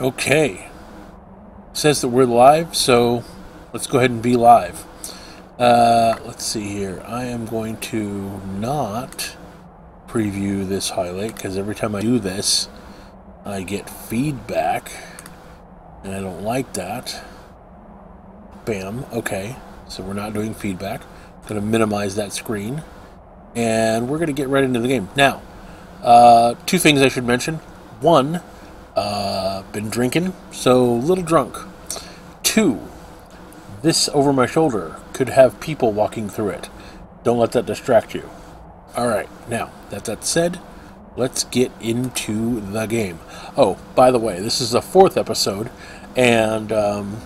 Okay. says that we're live, so let's go ahead and be live. Uh, let's see here. I am going to not preview this highlight because every time I do this, I get feedback, and I don't like that. Bam. Okay. So we're not doing feedback. Going to minimize that screen, and we're going to get right into the game now. Uh, two things I should mention. One, uh, been drinking, so a little drunk. Two, this over my shoulder could have people walking through it. Don't let that distract you. Alright, now, that that said, let's get into the game. Oh, by the way, this is the fourth episode, and um,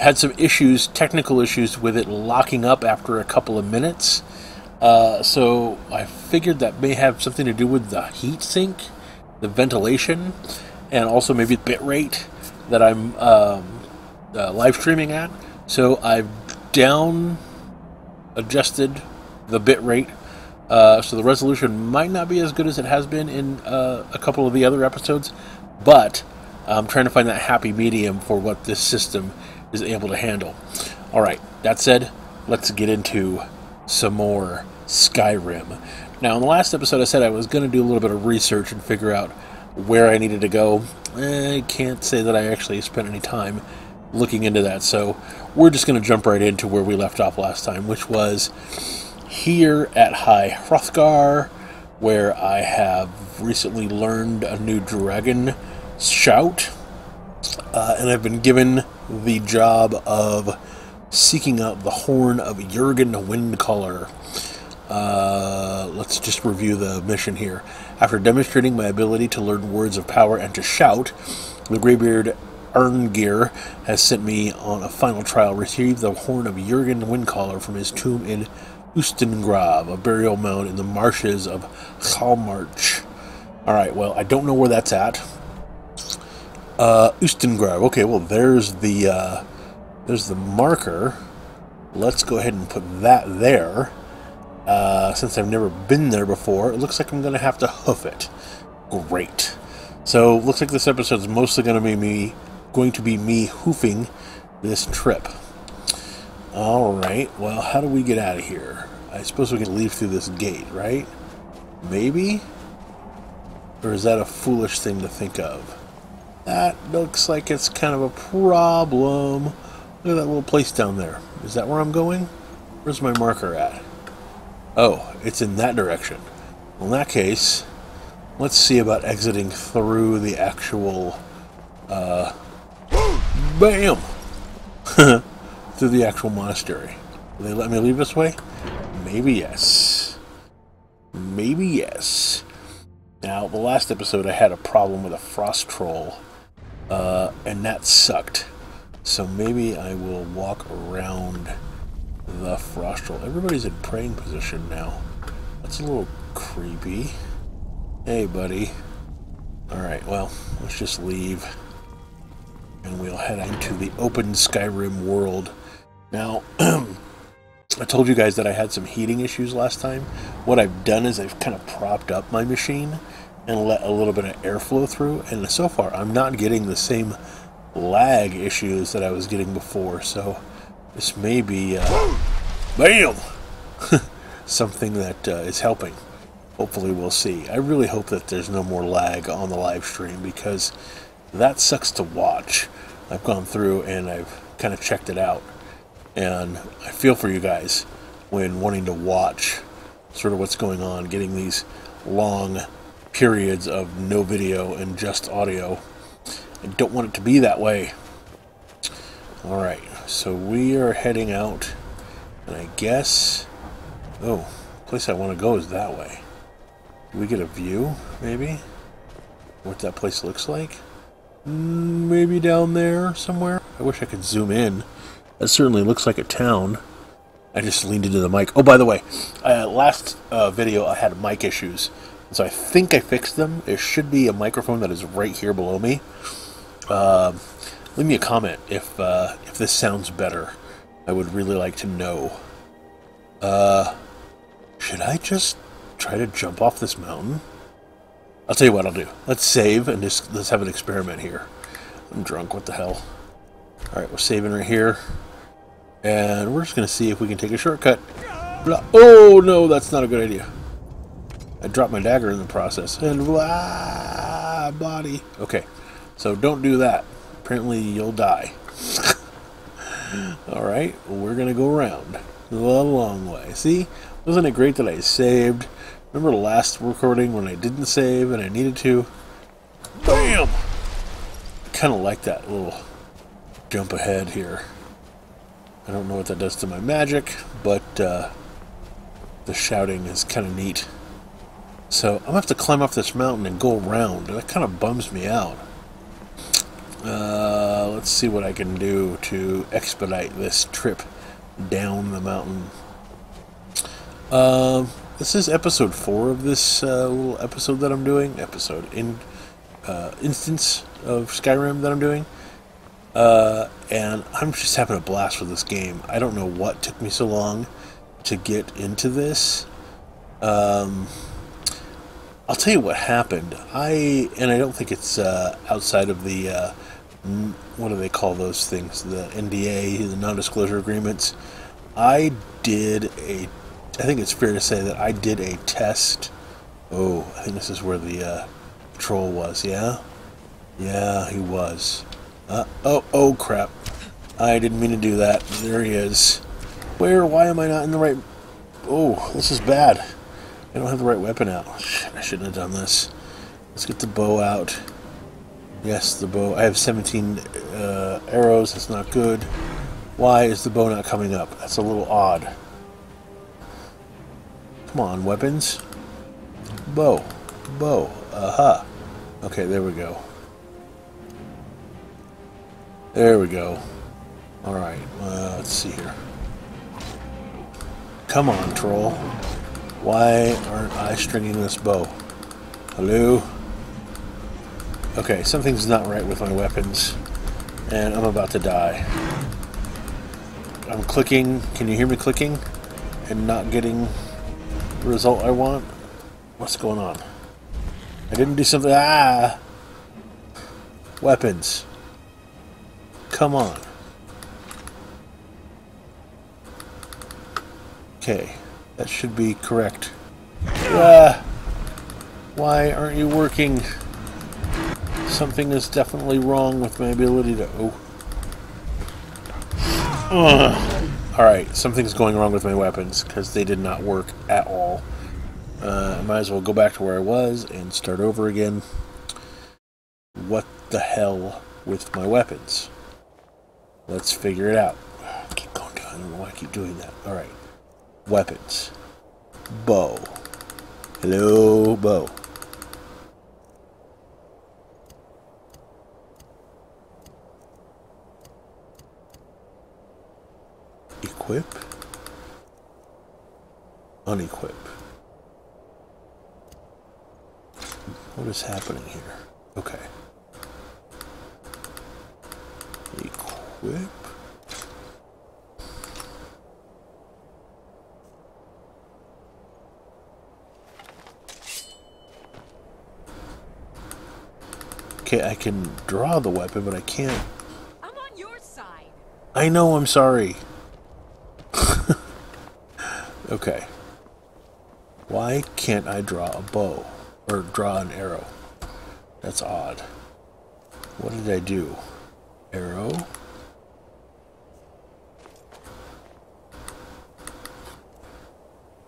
had some issues, technical issues with it locking up after a couple of minutes. Uh, so I figured that may have something to do with the heat sink, the ventilation, and also maybe the bit rate that I'm um, uh, live streaming at. So I've down adjusted the bit rate. Uh, so the resolution might not be as good as it has been in uh, a couple of the other episodes, but I'm trying to find that happy medium for what this system is able to handle. All right, that said, let's get into some more Skyrim. Now, in the last episode, I said I was going to do a little bit of research and figure out where I needed to go. I can't say that I actually spent any time looking into that, so we're just going to jump right into where we left off last time, which was here at High Hrothgar, where I have recently learned a new dragon shout, uh, and I've been given the job of seeking out the horn of Jurgen Windcaller. Uh, let's just review the mission here. After demonstrating my ability to learn words of power and to shout, the Greybeard Arngeir has sent me on a final trial. Retrieve the horn of Jurgen Windcaller from his tomb in Ustengrav, a burial mound in the marshes of Hjalmarch. Alright, well, I don't know where that's at. Uh, Ustengrav. Okay, well, there's the, uh, there's the marker. Let's go ahead and put that there. Uh, since I've never been there before, it looks like I'm going to have to hoof it. Great. So, looks like this episode is mostly going to be me, going to be me hoofing this trip. All right. Well, how do we get out of here? I suppose we can leave through this gate, right? Maybe. Or is that a foolish thing to think of? That looks like it's kind of a problem. Look at that little place down there. Is that where I'm going? Where's my marker at? Oh, it's in that direction. Well, in that case, let's see about exiting through the actual, uh, bam! through the actual monastery. Will they let me leave this way? Maybe yes. Maybe yes. Now, the last episode I had a problem with a frost troll, uh, and that sucked. So maybe I will walk around the frost troll. Everybody's in praying position now. That's a little creepy. Hey, buddy. Alright, well, let's just leave. And we'll head into the open Skyrim world. Now, I told you guys that I had some heating issues last time. What I've done is I've kind of propped up my machine and let a little bit of airflow through. And so far, I'm not getting the same lag issues that I was getting before. So this may be, uh, bam, something that uh, is helping. Hopefully we'll see. I really hope that there's no more lag on the live stream because that sucks to watch. I've gone through and I've kind of checked it out. And I feel for you guys when wanting to watch sort of what's going on, getting these long periods of no video and just audio. I don't want it to be that way. Alright, so we are heading out, and I guess... Oh, place I want to go is that way. We get a view, maybe? What that place looks like? Mm, maybe down there somewhere? I wish I could zoom in. That certainly looks like a town. I just leaned into the mic. Oh, by the way, uh, last uh, video I had mic issues. So I think I fixed them. There should be a microphone that is right here below me. Uh, leave me a comment if uh, if this sounds better. I would really like to know. Uh, should I just try to jump off this mountain? I'll tell you what I'll do. Let's save and just let's have an experiment here. I'm drunk, what the hell. Alright, we're saving right here. And we're just going to see if we can take a shortcut. Blah. Oh, no, that's not a good idea. I dropped my dagger in the process. And blah, body. Okay, so don't do that. Apparently you'll die. Alright, we're going to go around the long way. See? Wasn't it great that I saved? Remember the last recording when I didn't save and I needed to? BAM! kind of like that little jump ahead here. I don't know what that does to my magic, but uh, the shouting is kind of neat. So I'm going to have to climb off this mountain and go around. That kind of bums me out. Uh, let's see what I can do to expedite this trip down the mountain. Um, this is episode four of this uh, little episode that I'm doing. Episode in uh, instance of Skyrim that I'm doing. Uh, and I'm just having a blast with this game. I don't know what took me so long to get into this. Um, I'll tell you what happened. I and I don't think it's uh, outside of the uh, what do they call those things? The NDA, the non-disclosure agreements. I did a. I think it's fair to say that I did a test. Oh, I think this is where the uh, troll was. Yeah. Yeah, he was. Uh, oh, oh crap. I didn't mean to do that. There he is. Where? Why am I not in the right... Oh, this is bad. I don't have the right weapon out. I shouldn't have done this. Let's get the bow out. Yes, the bow. I have 17 uh, arrows. That's not good. Why is the bow not coming up? That's a little odd. Come on, weapons. Bow. Bow. Aha. Okay, there we go. There we go. Alright, uh, let's see here. Come on, troll. Why aren't I stringing this bow? Hello? Okay, something's not right with my weapons. And I'm about to die. I'm clicking. Can you hear me clicking? And not getting the result I want? What's going on? I didn't do something. Ah! Weapons. Come on. Okay, that should be correct. Ah, why aren't you working? Something is definitely wrong with my ability to... Oh. Alright, something's going wrong with my weapons, because they did not work at all. Uh, I might as well go back to where I was and start over again. What the hell with my weapons? Let's figure it out. keep going down. I don't know why I keep doing that. Alright. Weapons. Bow. Hello, bow. Equip. Unequip. What is happening here? Okay. Equip. Okay, I can draw the weapon, but I can't. I'm on your side. I know, I'm sorry. okay. Why can't I draw a bow? Or draw an arrow? That's odd. What did I do? Arrow?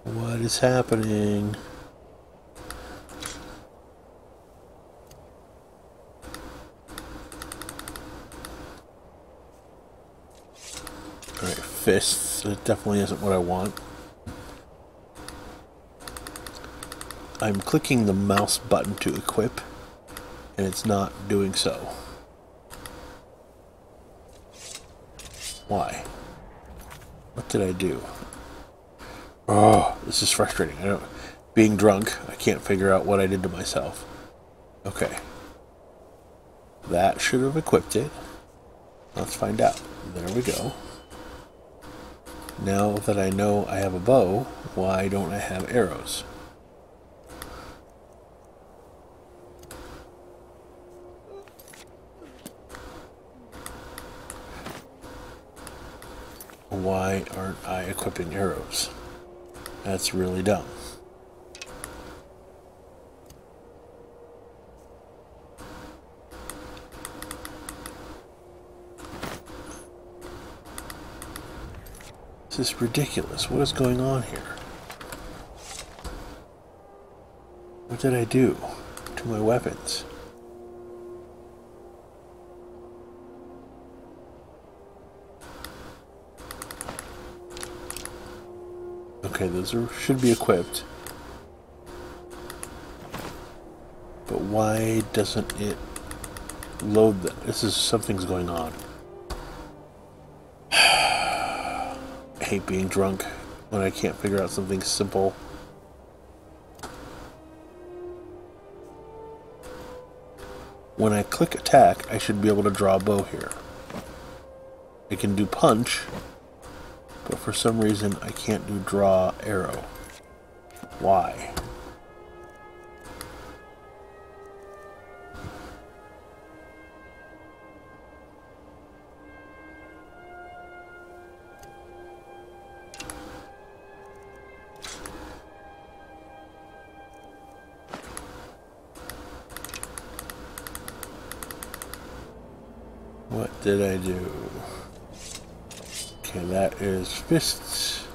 What is happening? Alright, fists. It definitely isn't what I want. I'm clicking the mouse button to equip, and it's not doing so. Why? What did I do? Oh, this is frustrating. I don't. Being drunk, I can't figure out what I did to myself. Okay. That should have equipped it. Let's find out. There we go. Now that I know I have a bow, why don't I have arrows? Why aren't I equipping arrows? That's really dumb. This is ridiculous. What is going on here? What did I do to my weapons? Okay, those are, should be equipped. But why doesn't it load them? This is something's going on. Hate being drunk when I can't figure out something simple. When I click attack, I should be able to draw a bow here. I can do punch, but for some reason I can't do draw arrow. Why? Did I do? Okay, that is fists.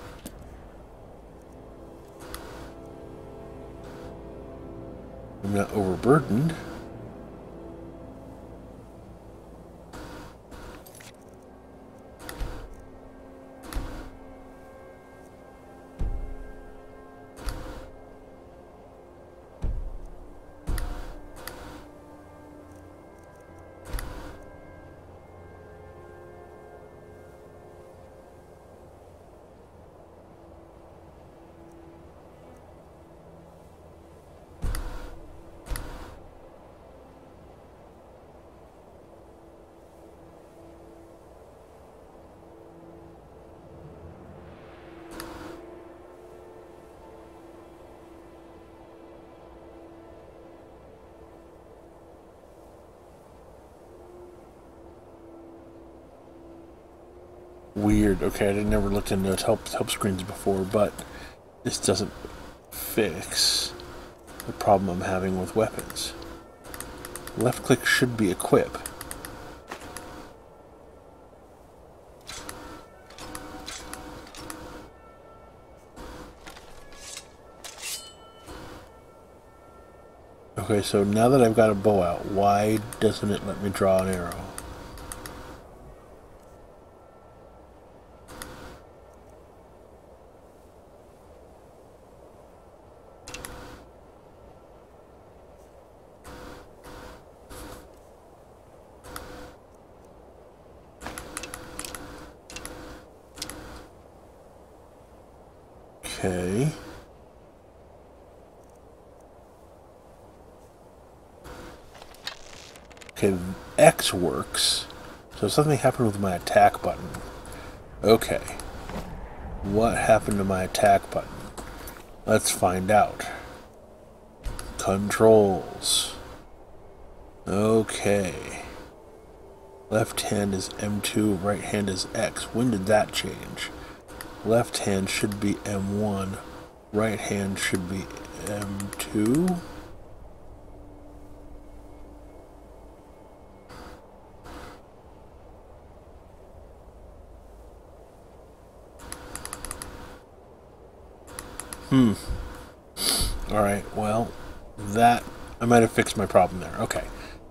I'm not overburdened. Weird. Okay, I never looked into help help screens before, but this doesn't fix the problem I'm having with weapons. Left click should be equip. Okay, so now that I've got a bow out, why doesn't it let me draw an arrow? Okay. Okay, Works. So something happened with my attack button. Okay. What happened to my attack button? Let's find out. Controls. Okay. Left hand is M2, right hand is X. When did that change? Left hand should be M1. Right hand should be M2. Hmm. Alright, well, that, I might have fixed my problem there. Okay.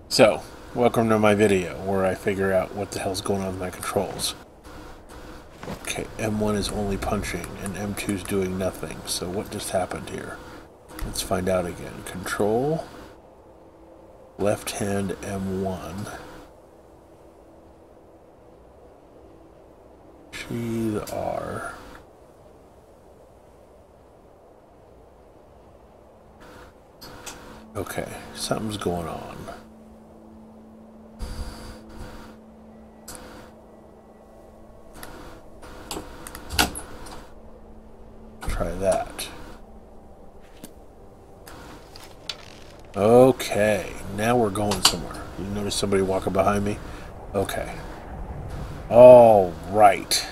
So, welcome to my video where I figure out what the hell's going on with my controls. Okay, M1 is only punching and M2 is doing nothing. So what just happened here? Let's find out again. Control, left hand M1. G R. Okay, something's going on. try that. Okay, now we're going somewhere. You notice somebody walking behind me? Okay. All right.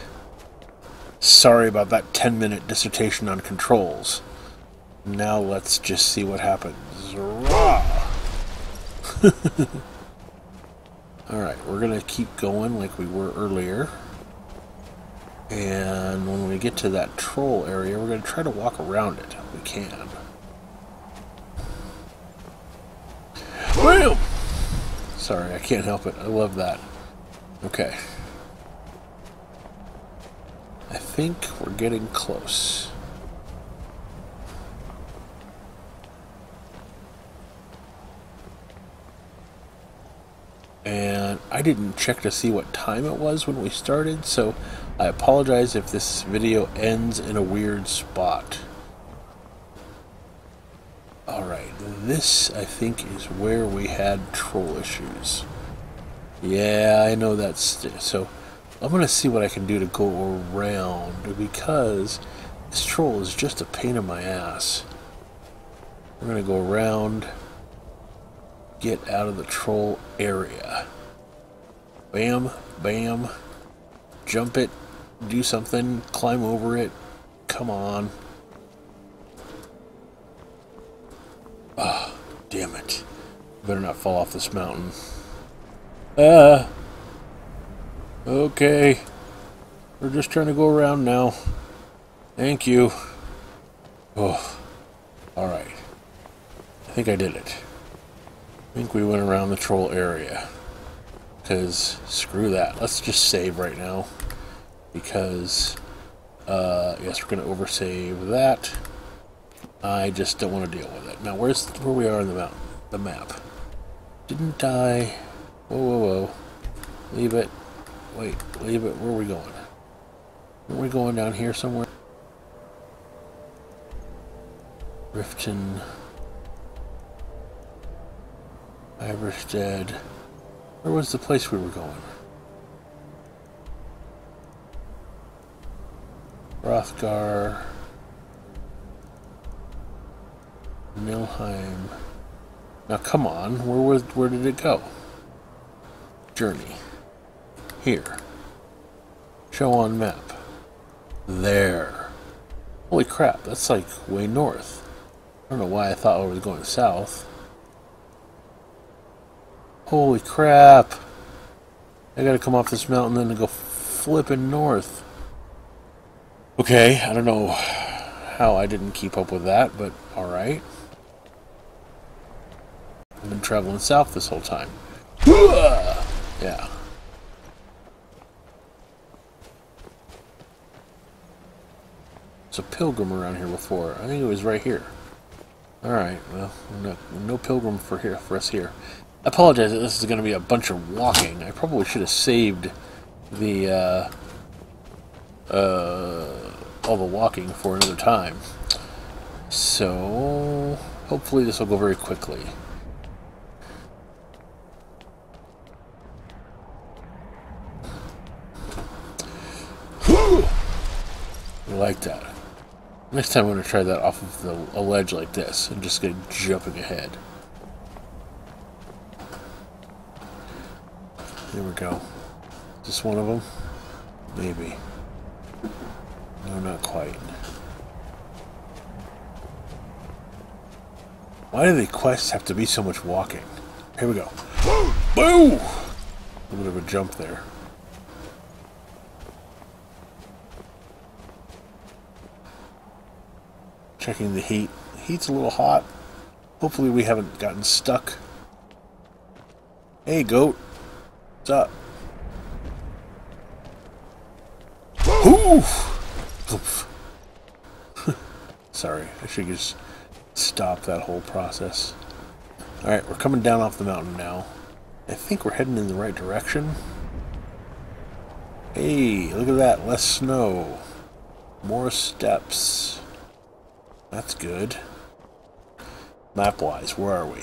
sorry about that 10 minute dissertation on controls. Now let's just see what happens. Alright, we're going to keep going like we were earlier. And when we get to that troll area, we're going to try to walk around it we can. Bam! Sorry, I can't help it. I love that. Okay. I think we're getting close. I didn't check to see what time it was when we started, so I apologize if this video ends in a weird spot. Alright, this I think is where we had troll issues. Yeah, I know that's... So, I'm going to see what I can do to go around, because this troll is just a pain in my ass. We're going to go around, get out of the troll area. Bam, bam, jump it, do something, climb over it. Come on. Ah, oh, damn it. Better not fall off this mountain. Ah. Okay. We're just trying to go around now. Thank you. Oh. Alright. I think I did it. I think we went around the troll area. Because, screw that. Let's just save right now. Because, uh, yes, we're going to oversave that. I just don't want to deal with it. Now, where's where we are in the map? The map. Didn't I... Whoa, whoa, whoa. Leave it. Wait, leave it. Where are we going? Are we going down here somewhere? Riften... Ivarstead. Where was the place we were going? Hrothgar. Nilheim. Now come on, where was where did it go? Journey. Here. Show on map. There. Holy crap, that's like way north. I don't know why I thought I was going south. Holy crap. I gotta come off this mountain then to go flipping north. Okay, I don't know how I didn't keep up with that, but alright. I've been traveling south this whole time. Yeah. It's a pilgrim around here before. I think it was right here. Alright, well, no, no pilgrim for here for us here. I apologize that this is going to be a bunch of walking. I probably should have saved the, uh, uh, all the walking for another time. So, hopefully this will go very quickly. I like that. Next time I'm going to try that off of the, a ledge like this and just get jumping ahead. There we go. Just one of them? Maybe. No, not quite. Why do the quests have to be so much walking? Here we go. Boo! A little bit of a jump there. Checking the heat. The heat's a little hot. Hopefully we haven't gotten stuck. Hey, goat. What's up? Oof. Sorry, I should just stop that whole process. Alright, we're coming down off the mountain now. I think we're heading in the right direction. Hey, look at that, less snow. More steps. That's good. Map-wise, where are we?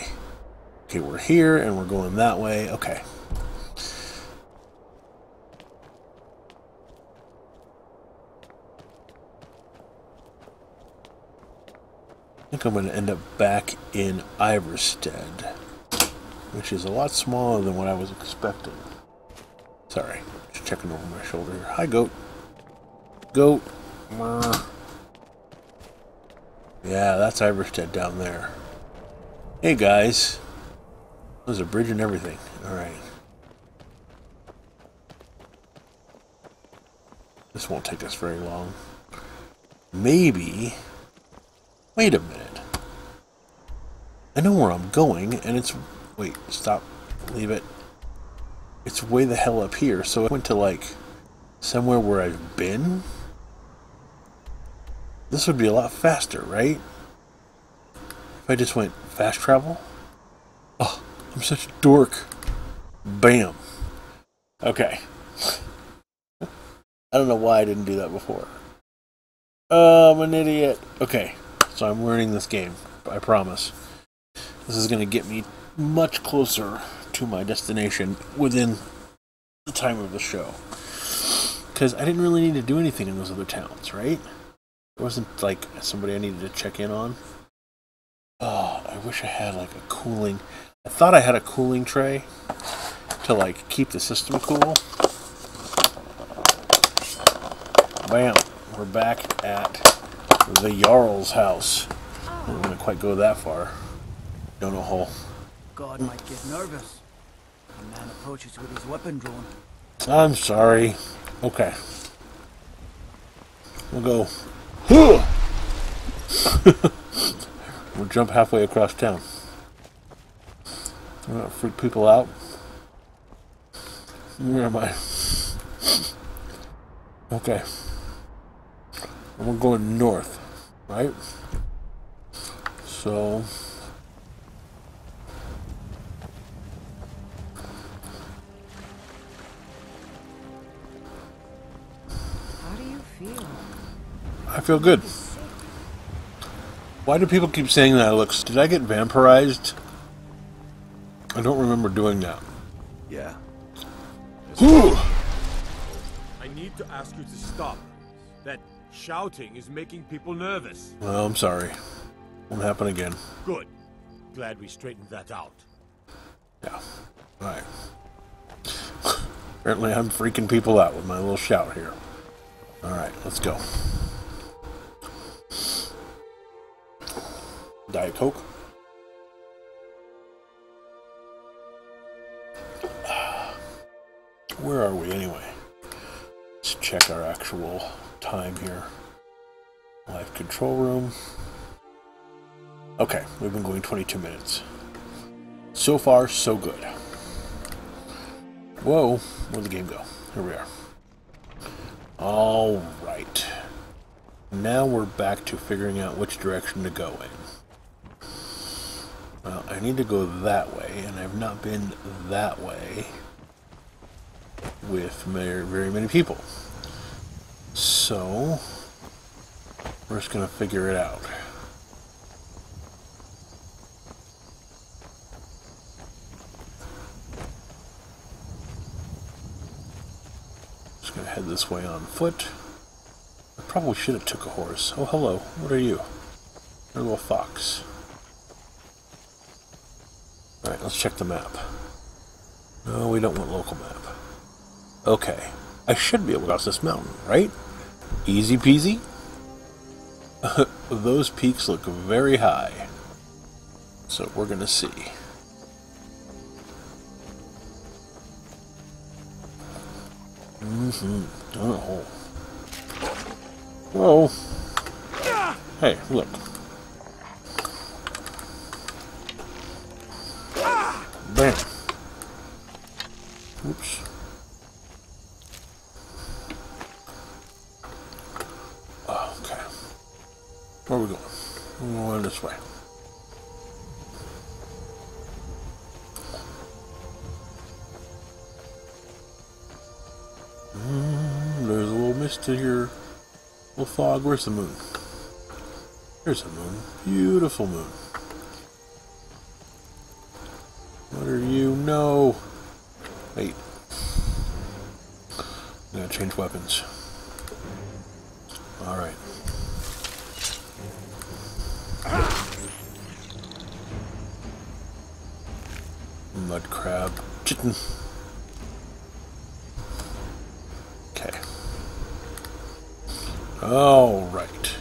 Okay, we're here and we're going that way. Okay. Think I'm going to end up back in Ivarstead, which is a lot smaller than what I was expecting. Sorry, just checking over my shoulder. Hi, goat. Goat. Yeah, that's Ivarstead down there. Hey guys. There's a bridge and everything. Alright. This won't take us very long. Maybe. Wait a minute. I know where I'm going, and it's. Wait, stop. Leave it. It's way the hell up here, so I went to like somewhere where I've been. This would be a lot faster, right? If I just went fast travel? Oh, I'm such a dork. Bam. Okay. I don't know why I didn't do that before. Oh, I'm an idiot. Okay, so I'm learning this game. I promise. This is going to get me much closer to my destination within the time of the show. Because I didn't really need to do anything in those other towns, right? It wasn't like somebody I needed to check in on. Oh, I wish I had like a cooling. I thought I had a cooling tray to like keep the system cool. Bam. We're back at the Jarl's house. I don't want to quite go that far. Don't know hole. God might get nervous. A man approaches with his weapon drawn. I'm sorry. Okay. We'll go. we'll jump halfway across town. I'm gonna freak people out. Where am I? Okay. And we're going north, right? So I feel good. Why do people keep saying that I look? Did I get vampirized? I don't remember doing that. Yeah. Whew. I need to ask you to stop. That shouting is making people nervous. Well, I'm sorry. Won't happen again. Good. Glad we straightened that out. Yeah. Alright. Apparently I'm freaking people out with my little shout here. Alright, let's go. Diet Coke. Where are we anyway? Let's check our actual time here. Live control room. Okay, we've been going 22 minutes. So far, so good. Whoa, where'd the game go? Here we are. All right. Now we're back to figuring out which direction to go in. I need to go that way, and I've not been that way with very, many people. So, we're just going to figure it out. Just gonna head this way on foot. I probably should have took a horse. Oh, hello. What are you? A little fox. Alright, let's check the map. No, we don't want local map. Okay. I should be able to cross this mountain, right? Easy peasy. Those peaks look very high. So we're gonna see. Mm-hmm. Hole. Whoa. Hey, look. Bam. Oops. Okay. Where are we going? We're going this way. Mm, there's a little mist to your little fog. Where's the moon? There's the moon. Beautiful moon. All right.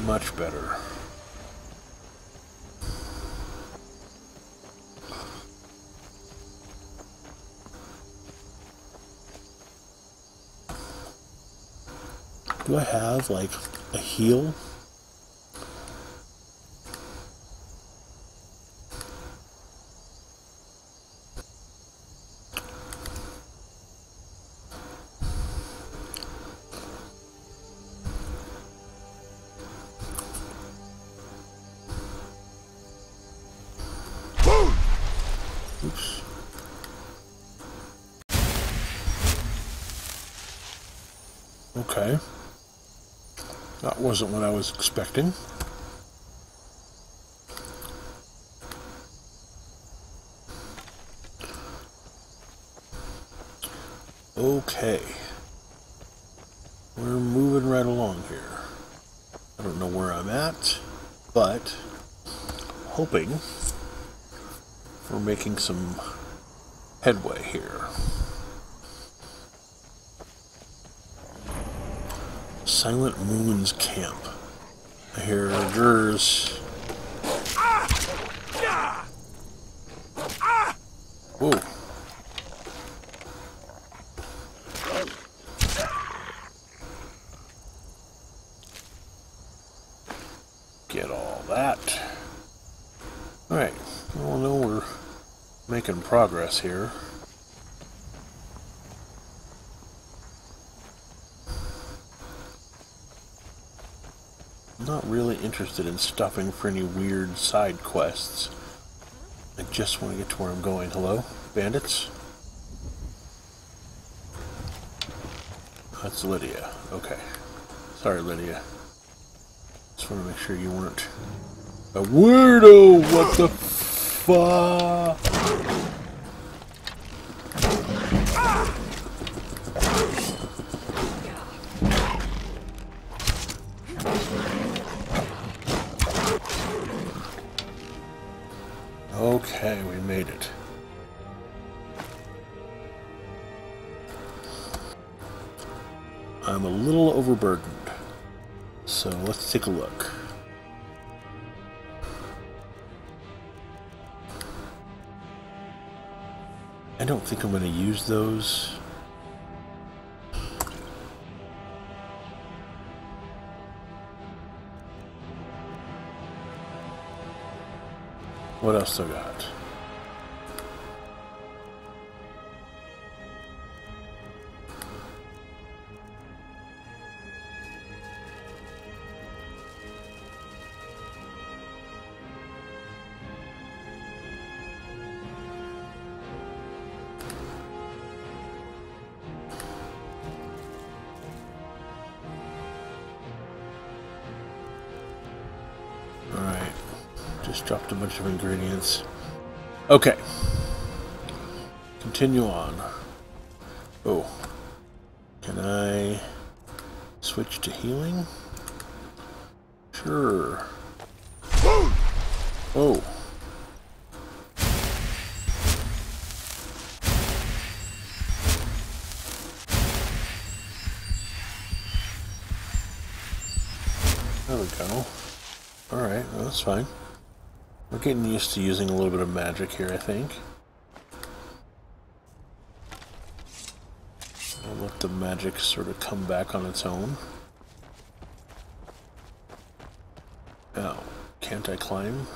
Much better. Do I have like a heal? Wasn't what I was expecting. Okay. We're moving right along here. I don't know where I'm at, but hoping we're making some headway here. Silent Moon's camp. I hear there's. Whoa. Get all that. Alright. Well, no, we're making progress here. not really interested in stopping for any weird side quests. I just want to get to where I'm going. Hello? Bandits? That's Lydia. Okay. Sorry, Lydia. Just want to make sure you weren't a weirdo. What the fuck? I'm a little overburdened. So let's take a look. I don't think I'm going to use those. What else I got? Bunch of ingredients. Okay. Continue on. Oh. Can I switch to healing? Sure. Oh. There we go. Alright, well, that's fine. We're getting used to using a little bit of magic here, I think. I'll let the magic sort of come back on its own. Oh, can't I climb?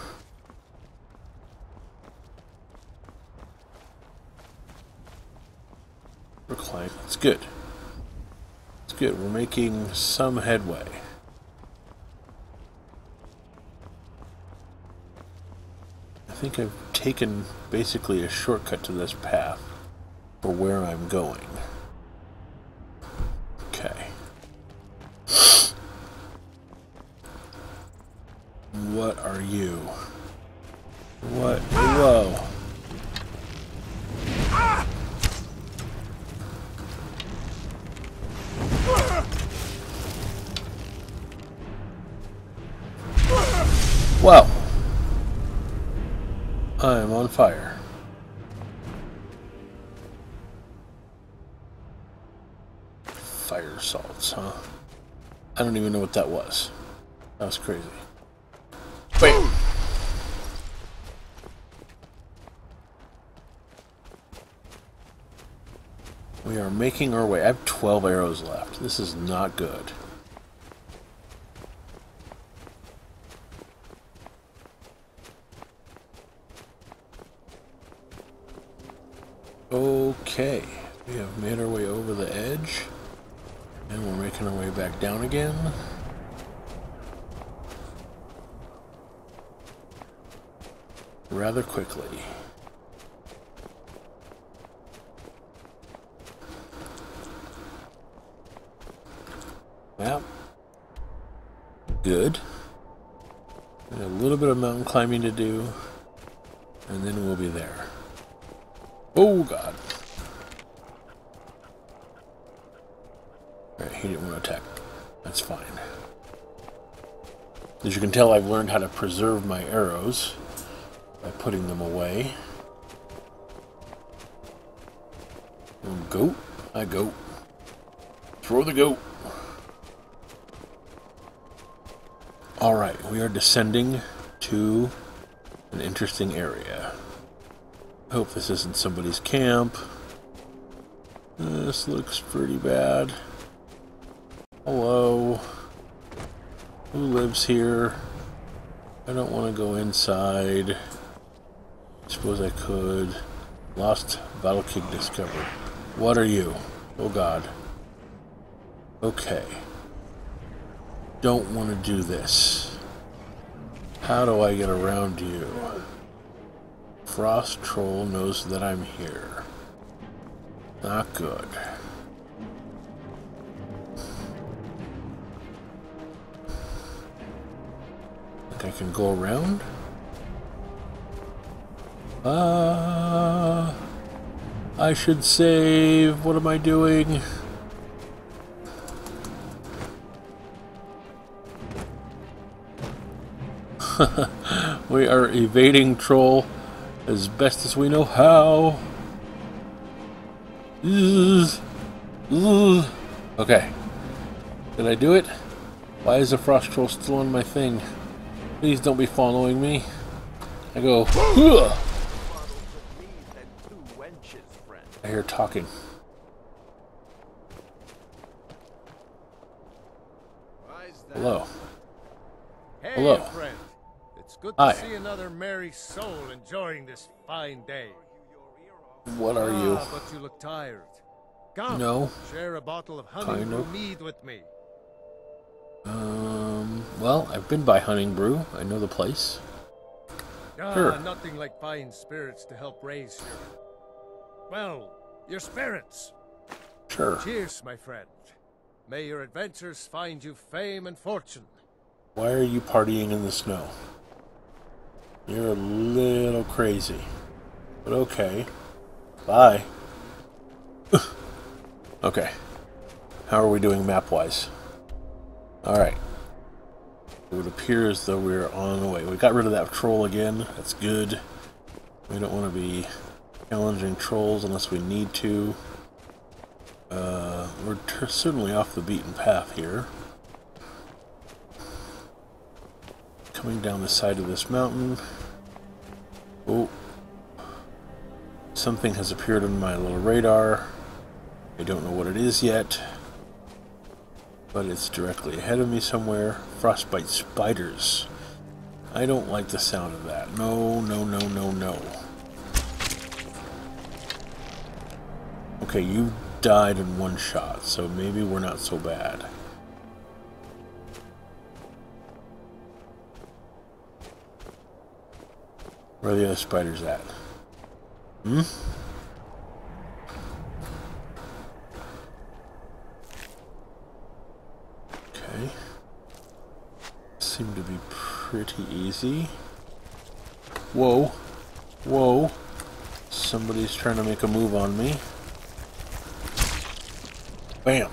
We're climbing. It's good. It's good. We're making some headway. Think I've taken basically a shortcut to this path for where I'm going. Okay. What are you? Fire salts, huh? I don't even know what that was. That was crazy. Wait. We are making our way. I have 12 arrows left. This is not good. Okay. We have made our way over the edge. And we're making our way back down again. Rather quickly. Yep. Good. And a little bit of mountain climbing to do. And then we'll be there. Oh, God. Alright, he didn't want to attack. That's fine. As you can tell, I've learned how to preserve my arrows by putting them away. goat? I goat. Throw the goat. Alright, we are descending to an interesting area. Hope this isn't somebody's camp. This looks pretty bad. Hello. Who lives here? I don't want to go inside. Suppose I could. Lost Valkygg discovered. What are you? Oh god. Okay. Don't want to do this. How do I get around you? Frost Troll knows that I'm here. Not good. Can go around? Uh, I should save. What am I doing? we are evading troll as best as we know how. Okay. Did I do it? Why is the frost troll still on my thing? Please don't be following me. I go. I hear talking. Hello. Hey, Hello. friend. It's good to Hi. see another merry soul enjoying this fine day. What are you? Ah, but you look tired. Come, No. share a bottle of honey Kind of. mead with me. Um, well, I've been by Honningbrew. I know the place. Ah, Sure. nothing like fine spirits to help raise your... Well, your spirits. Sure. Cheers, my friend. May your adventures find you fame and fortune. Why are you partying in the snow? You're a little crazy. But okay. Bye. okay. How are we doing map wise? Alright. It would appear as though we're on the way. We got rid of that troll again. That's good. We don't want to be challenging trolls unless we need to. Uh, we're certainly off the beaten path here. Coming down the side of this mountain. Oh. Something has appeared on my little radar. I don't know what it is yet. But it's directly ahead of me somewhere. Frostbite spiders. I don't like the sound of that. No, no, no, no, no. Okay, you died in one shot, so maybe we're not so bad. Where are the other spiders at? Hmm? Okay. Seem to be pretty easy. Whoa. Whoa. Somebody's trying to make a move on me. Bam.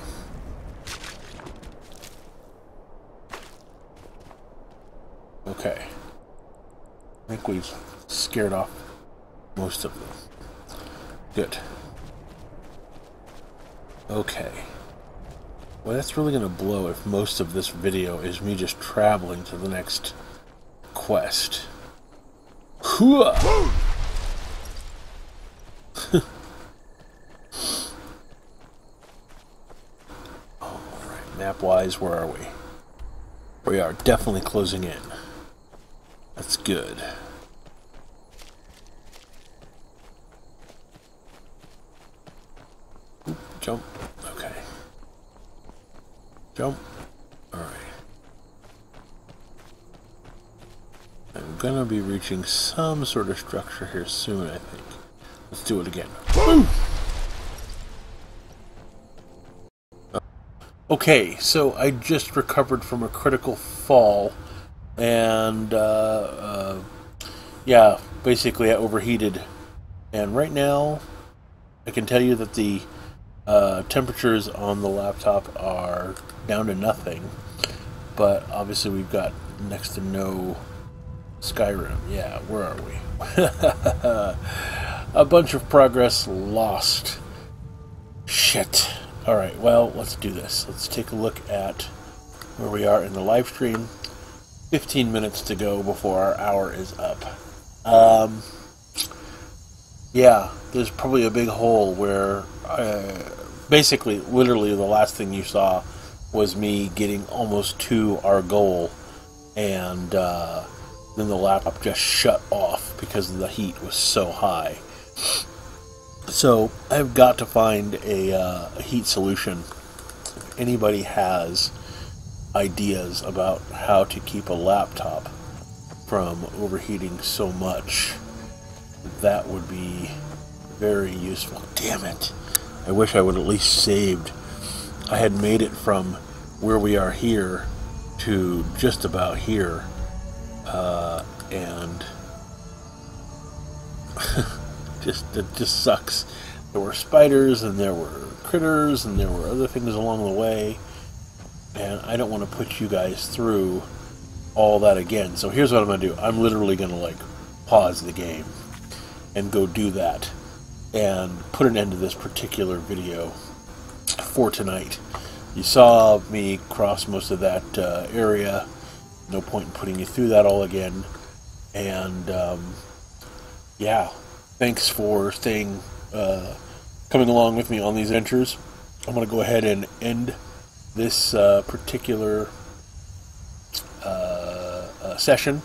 Okay. I think we've scared off most of them. Good. Okay. Well, that's really going to blow if most of this video is me just traveling to the next quest. Alright, map wise, where are we? We are definitely closing in. That's good. Oop, jump. Okay. Jump. Alright. I'm gonna be reaching some sort of structure here soon, I think. Let's do it again. Woo! Okay, so I just recovered from a critical fall, and uh, uh, yeah, basically I overheated. And right now, I can tell you that the uh, temperatures on the laptop are down to nothing, but obviously we've got next to no Skyrim. Yeah, where are we? a bunch of progress lost. Shit. Alright, well, let's do this. Let's take a look at where we are in the live stream. 15 minutes to go before our hour is up. Um, yeah, there's probably a big hole where uh, basically, literally, the last thing you saw was me getting almost to our goal, and uh, then the laptop just shut off because the heat was so high. So I've got to find a, uh, a heat solution. If anybody has ideas about how to keep a laptop from overheating so much, that would be very useful. Damn it. I wish I would at least saved. I had made it from where we are here to just about here. Uh, and just it just sucks. There were spiders and there were critters and there were other things along the way, and I don't want to put you guys through all that again. So here's what I'm gonna do. I'm literally gonna like pause the game and go do that and put an end to this particular video for tonight. You saw me cross most of that uh, area. No point in putting you through that all again. And um, yeah, thanks for staying, uh, coming along with me on these adventures. I'm going to go ahead and end this uh, particular uh, uh, session.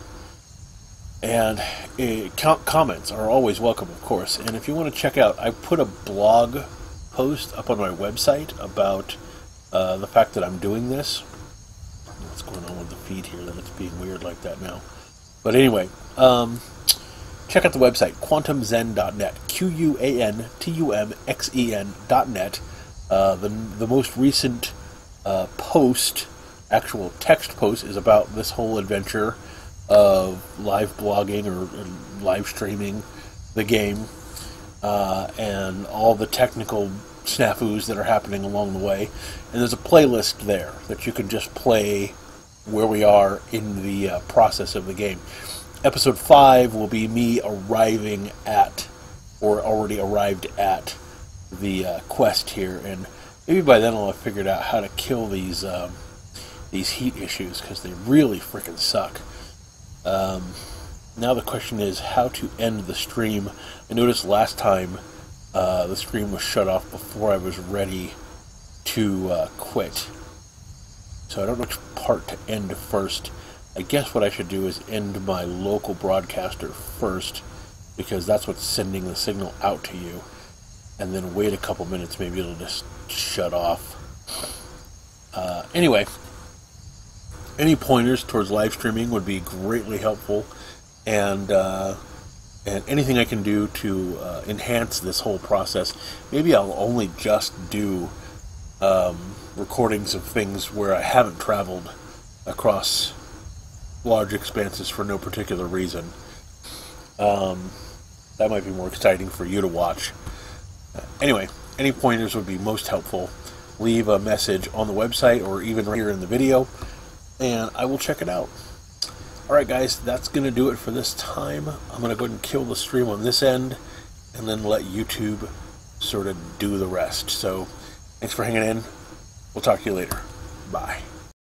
And uh, comments are always welcome, of course. And if you want to check out, I put a blog post up on my website about uh, the fact that I'm doing this. What's going on with the feed here that it's being weird like that now? But anyway, um, check out the website quantumzen.net. Q U A N T U M X E N.net. Uh, the, the most recent uh, post, actual text post, is about this whole adventure of live blogging or, live streaming the game uh, and all the technical snafus that are happening along the way. And there's a playlist there that you can just play where we are in the uh, process of the game. Episode 5 will be me arriving at, or already arrived at, the uh, quest here. And maybe by then I'll have figured out how to kill these, um, these heat issues because they really freaking suck. Um, now the question is how to end the stream. I noticed last time uh, the stream was shut off before I was ready to uh, quit. So I don't know which part to end first. I guess what I should do is end my local broadcaster first, because that's what's sending the signal out to you, and then wait a couple minutes, maybe it'll just shut off. Uh, anyway, any pointers towards live streaming would be greatly helpful, and uh, and anything I can do to uh, enhance this whole process. Maybe I'll only just do um, recordings of things where I haven't traveled across large expanses for no particular reason. Um, that might be more exciting for you to watch. Uh, anyway, any pointers would be most helpful. Leave a message on the website or even right here in the video, and I will check it out. Alright, guys, that's going to do it for this time. I'm going to go ahead and kill the stream on this end and then let YouTube sort of do the rest. So, thanks for hanging in. We'll talk to you later. Bye.